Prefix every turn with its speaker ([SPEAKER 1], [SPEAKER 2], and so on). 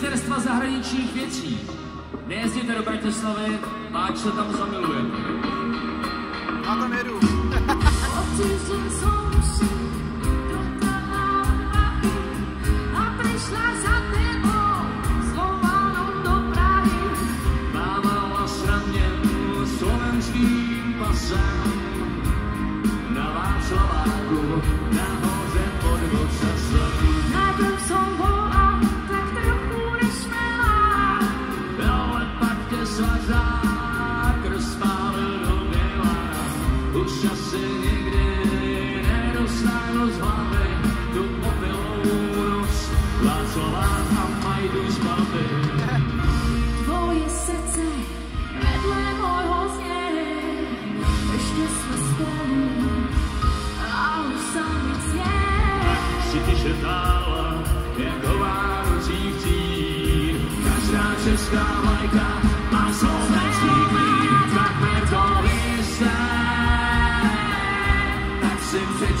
[SPEAKER 1] Ministerstva zahraničních věcí. Nejezděte do Bratislavy, máč se tam zamiluje.
[SPEAKER 2] A tam jedu.
[SPEAKER 3] slovenským pasem na Václavách. ty się dała, tego bardziej dziw. Każda czeska bajka ma słoneczny glif, tak merdowy sen. Tak szybciej.